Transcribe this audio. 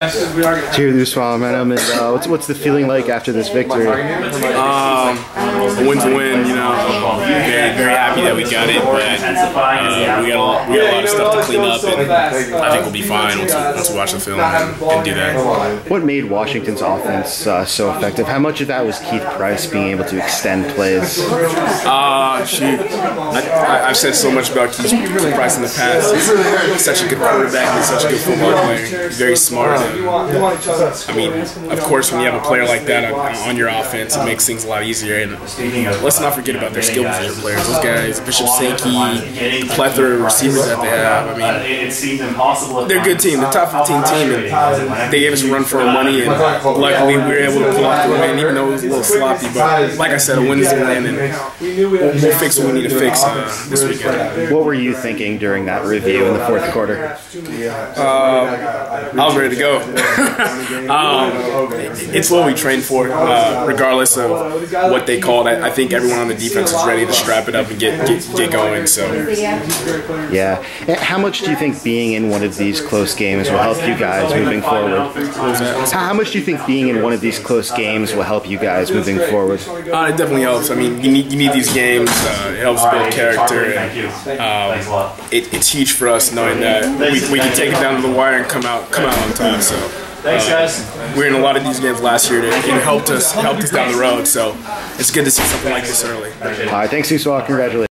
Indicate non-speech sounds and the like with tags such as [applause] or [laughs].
Cheer Usua Amanam. And uh, what's what's the feeling like after this victory? Um, win's a win, you know. Very very happy that we got it, but uh, we got a lot, we got a lot of stuff to clean up, and I think we'll be fine once we, once we watch the film and, and do that. What made Washington's offense uh, so effective? How much of that was Keith Price being able to extend plays? Uh, shoot, I, have said so much about Keith, Keith Price in the past. He's such a good quarterback. He's such a good football player. Very smart. I mean, of course, when you have a player like that on, on your offense, it makes things a lot easier. And let's not forget about their skill position players. Those guys, Bishop Sankey, the plethora of receivers that they have. I mean, it seemed impossible. they're a good team. They're top 15 team. And they gave us a run for our money, and luckily we were able to pull off the sloppy. But like I said, a win is a win, and we'll, we'll fix what we need to fix uh, this weekend. What were you thinking during that review in the fourth quarter? Uh, I was ready to go. [laughs] um, it's what we train for, uh, regardless of what they called. it. I think everyone on the defense is ready to strap it up and get get, get going. So, yeah. How much do you think being in one of these close games will help you guys moving forward? How much do you think being in one of these close games will help you guys moving forward? Uh, it definitely helps. I mean, you need you need these games. Uh, it helps build character. And, um, it, it's huge for us knowing that we, we can take it down to the wire and come out come out on top. So. Thanks, guys. Uh, we were in a lot of these games last year, and it helped us helped us down the road. So it's good to see something like this early. All right, thanks, Usua. Congratulations.